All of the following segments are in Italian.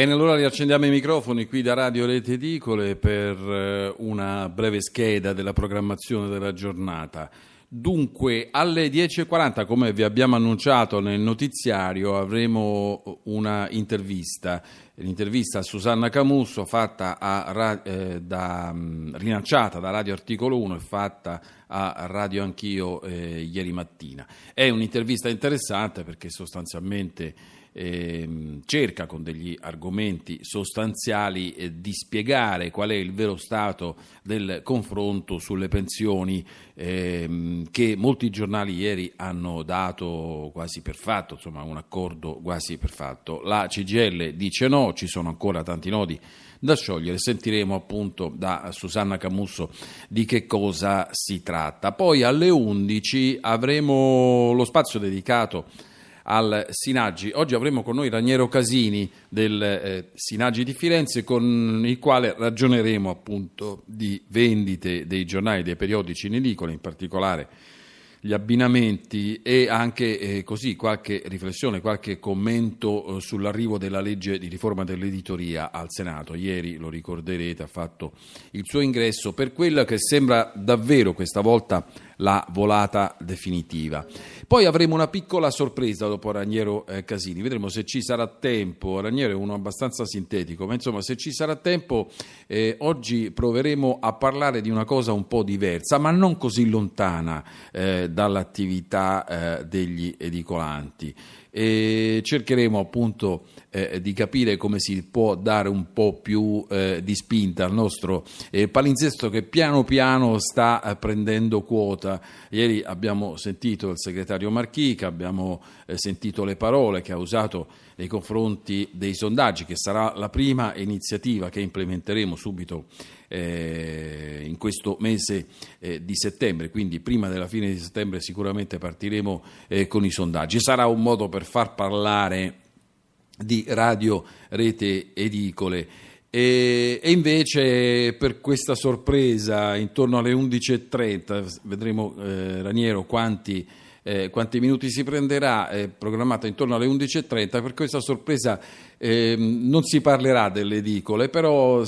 Bene, allora riaccendiamo i microfoni qui da Radio Rete Edicole per eh, una breve scheda della programmazione della giornata. Dunque, alle 10.40, come vi abbiamo annunciato nel notiziario, avremo una intervista, l'intervista a Susanna Camusso fatta a, eh, da, mm, rilanciata da Radio Articolo 1 e fatta a Radio Anch'io eh, ieri mattina. È un'intervista interessante perché sostanzialmente eh, cerca con degli argomenti sostanziali eh, di spiegare qual è il vero stato del confronto sulle pensioni eh, che molti giornali ieri hanno dato quasi per fatto, insomma un accordo quasi per fatto. La CGL dice no, ci sono ancora tanti nodi da sciogliere. Sentiremo appunto da Susanna Camusso di che cosa si tratta. Poi alle 11 avremo lo spazio dedicato al Sinaggi. Oggi avremo con noi Raniero Casini del eh, Sinaggi di Firenze con il quale ragioneremo appunto di vendite dei giornali, dei periodici in edicola, in particolare gli abbinamenti e anche eh, così qualche riflessione, qualche commento eh, sull'arrivo della legge di riforma dell'editoria al Senato. Ieri, lo ricorderete, ha fatto il suo ingresso per quella che sembra davvero questa volta la volata definitiva. Poi avremo una piccola sorpresa dopo Raniero eh, Casini, vedremo se ci sarà tempo, Raniero è uno abbastanza sintetico, ma insomma se ci sarà tempo eh, oggi proveremo a parlare di una cosa un po' diversa, ma non così lontana eh, dall'attività eh, degli edicolanti e cercheremo appunto eh, di capire come si può dare un po' più eh, di spinta al nostro eh, palinsesto che piano piano sta eh, prendendo quota. Ieri abbiamo sentito il segretario Marchica, abbiamo eh, sentito le parole che ha usato nei confronti dei sondaggi, che sarà la prima iniziativa che implementeremo subito eh, in questo mese eh, di settembre, quindi prima della fine di settembre sicuramente partiremo eh, con i sondaggi. Sarà un modo per far parlare di radio, rete edicole. E, e, invece per questa sorpresa intorno alle 11.30 vedremo eh, Raniero quanti, eh, quanti, minuti si prenderà, è programmata intorno alle 11.30, per questa sorpresa eh, non si parlerà delle edicole, però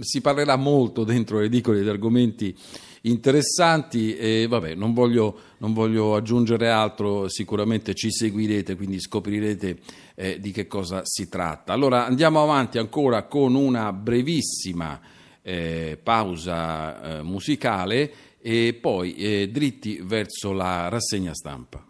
si parlerà molto dentro le edicole di argomenti interessanti e vabbè, non voglio, non voglio aggiungere altro, sicuramente ci seguirete, quindi scoprirete eh, di che cosa si tratta. Allora andiamo avanti ancora con una brevissima eh, pausa eh, musicale e poi eh, dritti verso la rassegna stampa.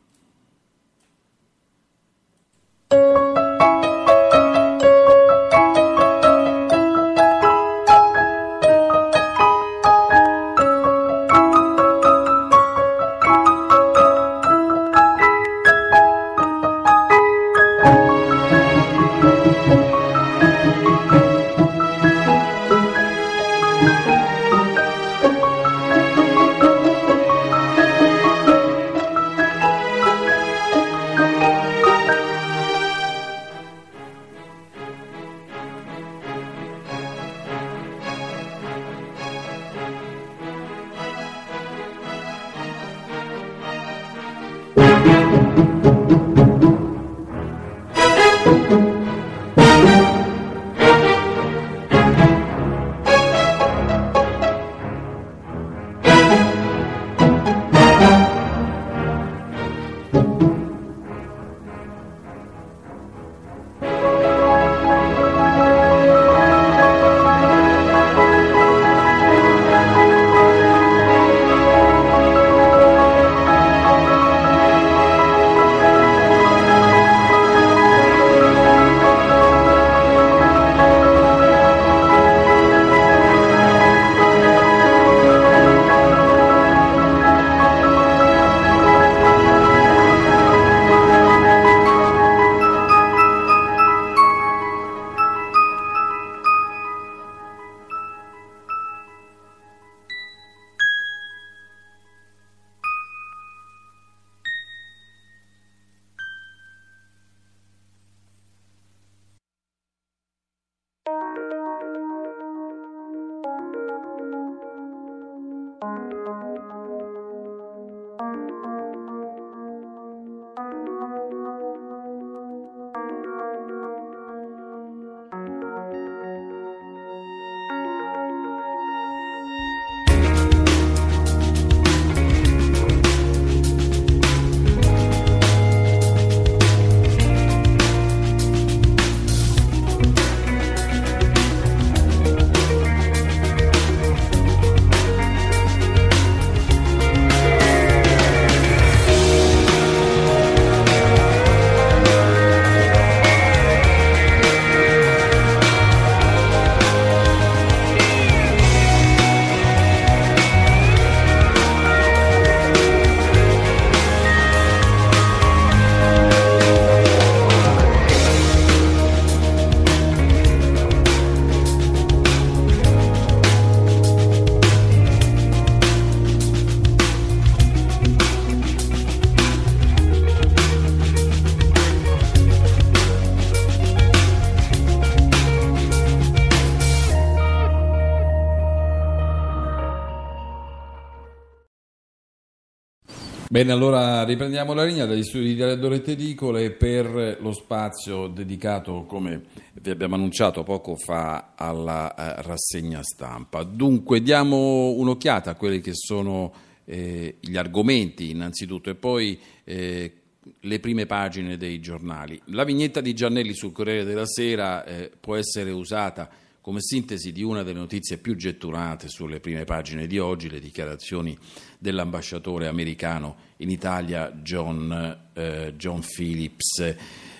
Bene, allora riprendiamo la linea dagli studi di Dialetto Edicole per lo spazio dedicato, come vi abbiamo annunciato poco fa, alla eh, rassegna stampa. Dunque, diamo un'occhiata a quelli che sono eh, gli argomenti innanzitutto e poi eh, le prime pagine dei giornali. La vignetta di Giannelli sul Corriere della Sera eh, può essere usata come sintesi di una delle notizie più getturate sulle prime pagine di oggi, le dichiarazioni dell'ambasciatore americano in Italia John, eh, John Phillips, eh,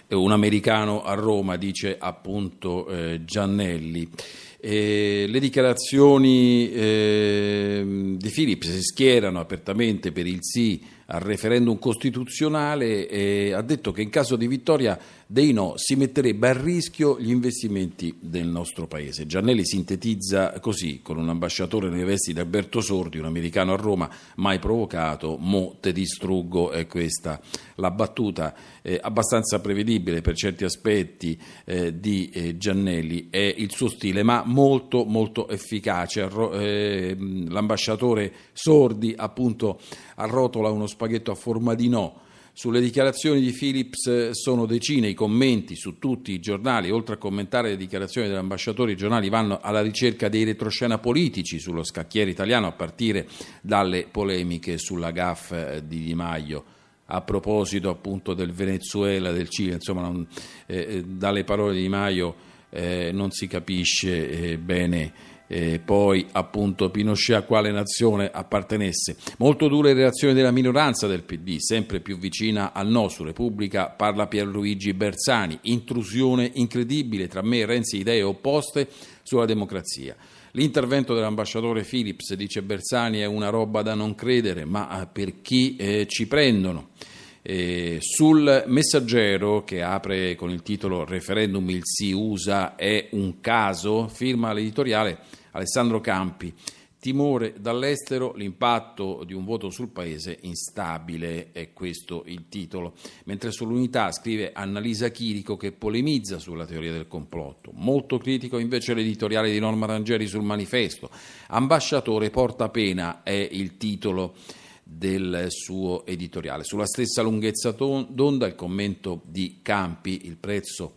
un americano a Roma, dice appunto eh, Giannelli. E le dichiarazioni eh, di Phillips si schierano apertamente per il sì al referendum costituzionale e ha detto che in caso di vittoria dei no si metterebbe a rischio gli investimenti del nostro paese. Giannelli sintetizza così con un ambasciatore nelle vesti di Alberto Sordi, un americano a Roma, mai provocato, mo te distruggo, è questa la battuta eh, abbastanza prevedibile per certi aspetti eh, di eh, Giannelli, è il suo stile, ma molto molto efficace. Eh, l'ambasciatore Sordi appunto arrotola uno spaghetto a forma di no sulle dichiarazioni di Philips eh, sono decine i commenti su tutti i giornali, oltre a commentare le dichiarazioni dell'ambasciatore, i giornali vanno alla ricerca dei retroscena politici sullo scacchiere italiano, a partire dalle polemiche sulla GAF eh, di Di Maio. A proposito appunto del Venezuela, del Cile, insomma, non, eh, eh dalle parole di Di Maio eh, non si capisce eh, bene eh, poi appunto Pinochet a quale nazione appartenesse. Molto dure reazioni della minoranza del PD, sempre più vicina al no su Repubblica, parla Pierluigi Bersani, intrusione incredibile tra me e Renzi, idee opposte sulla democrazia. L'intervento dell'ambasciatore Philips, dice Bersani, è una roba da non credere, ma per chi eh, ci prendono? Eh, sul messaggero che apre con il titolo Referendum il si usa è un caso, firma l'editoriale Alessandro Campi. Timore dall'estero, l'impatto di un voto sul paese instabile, è questo il titolo. Mentre sull'unità scrive Annalisa Chirico che polemizza sulla teoria del complotto. Molto critico invece l'editoriale di Norma Rangeri sul manifesto. Ambasciatore porta pena è il titolo del suo editoriale. Sulla stessa lunghezza d'onda il commento di Campi, il prezzo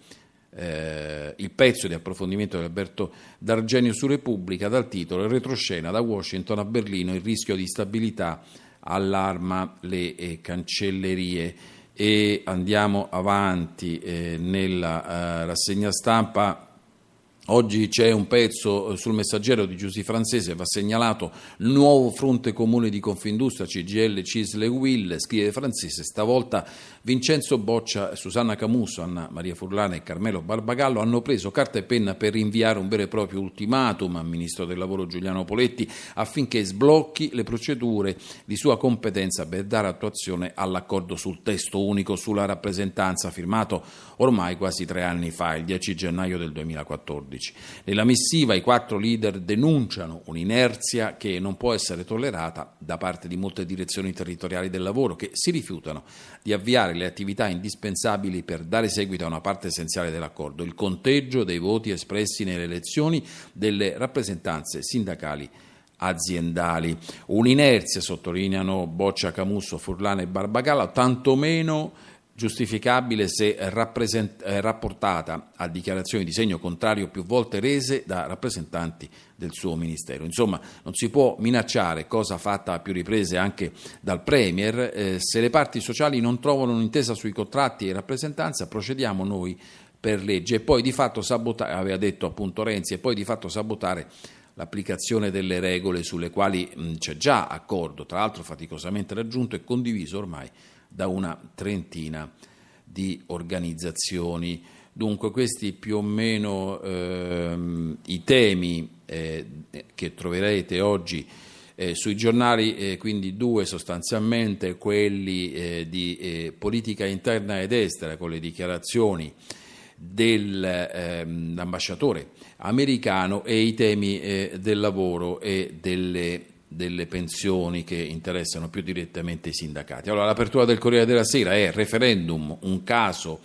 eh, il pezzo di approfondimento di Alberto D'Argenio su Repubblica dal titolo Retroscena da Washington a Berlino, il rischio di stabilità allarma le eh, cancellerie e andiamo avanti eh, nella eh, rassegna stampa Oggi c'è un pezzo eh, sul messaggero di Giussi Francese, va segnalato il nuovo fronte comune di Confindustria, CGL, Cisle, Will, scrive Francese, stavolta Vincenzo Boccia, Susanna Camusso, Anna Maria Furlana e Carmelo Barbagallo hanno preso carta e penna per rinviare un vero e proprio ultimatum al Ministro del Lavoro Giuliano Poletti affinché sblocchi le procedure di sua competenza per dare attuazione all'accordo sul testo unico sulla rappresentanza firmato ormai quasi tre anni fa, il 10 gennaio del 2014. 2012. Nella missiva i quattro leader denunciano un'inerzia che non può essere tollerata da parte di molte direzioni territoriali del lavoro che si rifiutano di avviare le attività indispensabili per dare seguito a una parte essenziale dell'accordo, il conteggio dei voti espressi nelle elezioni delle rappresentanze sindacali aziendali. Un'inerzia, sottolineano Boccia, Camusso, Furlane e Barbagallo, tantomeno giustificabile se rappresent- eh, rapportata a dichiarazioni di segno contrario più volte rese da rappresentanti del suo Ministero. Insomma, non si può minacciare, cosa fatta a più riprese anche dal Premier, eh, se le parti sociali non trovano un'intesa sui contratti e rappresentanza, procediamo noi per legge e poi di fatto sabotare, aveva detto appunto Renzi, e poi di fatto sabotare l'applicazione delle regole sulle quali mh, c'è già accordo, tra l'altro faticosamente raggiunto e condiviso ormai da una trentina di organizzazioni. Dunque questi più o meno ehm, i temi eh, che troverete oggi eh, sui giornali, eh, quindi due sostanzialmente, quelli eh, di eh, politica interna ed estera con le dichiarazioni dell'ambasciatore ehm, americano e i temi eh, del lavoro e delle delle pensioni che interessano più direttamente i sindacati. Allora, l'apertura del Corriere della Sera è referendum, un caso,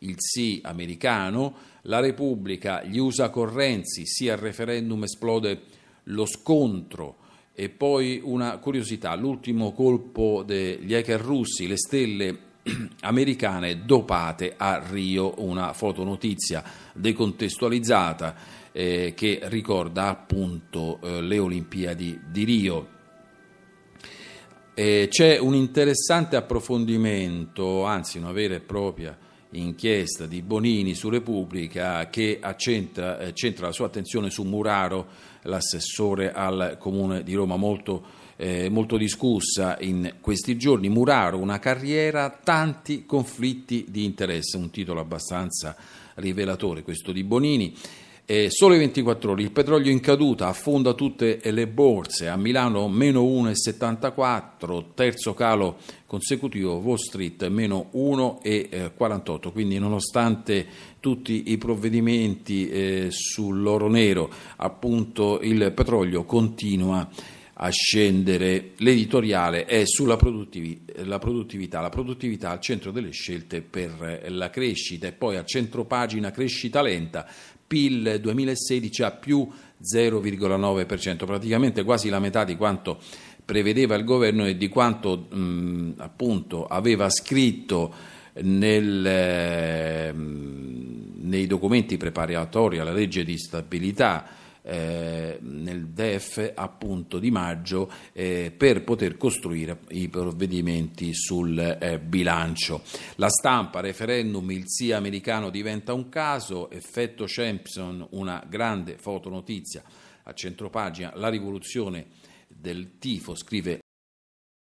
il sì americano, la Repubblica, gli USA correnzi, sì al referendum esplode lo scontro. E poi una curiosità, l'ultimo colpo degli hacker russi, le stelle americane dopate a Rio, una fotonotizia decontestualizzata eh, che ricorda appunto eh, le Olimpiadi di Rio. Eh, c'è un interessante approfondimento, anzi una vera e propria inchiesta di Bonini su Repubblica che accentra, eh, centra la sua attenzione su Muraro, l'assessore al Comune di Roma, molto, eh, molto discussa in questi giorni. Muraro, una carriera, tanti conflitti di interesse, un titolo abbastanza rivelatore questo di Bonini. Eh, sole 24 ore, il petrolio in caduta affonda tutte le borse, a Milano meno 1,74, terzo calo consecutivo, Wall Street meno 1,48, quindi nonostante tutti i provvedimenti eh, sull'oro nero, appunto il petrolio continua a scendere. L'editoriale è sulla produttività, la produttività, la produttività al centro delle scelte per la crescita. E poi a centro pagina crescita lenta PIL 2016 a più 0,9%, praticamente quasi la metà di quanto prevedeva il governo e di quanto mh, appunto aveva scritto nel, eh, nei documenti preparatori alla legge di stabilità eh, nel DEF appunto di maggio eh, per poter costruire i provvedimenti sul eh, bilancio. La stampa, referendum, il sì americano diventa un caso, effetto Champson, una grande fotonotizia a centropagina la rivoluzione del tifo, scrive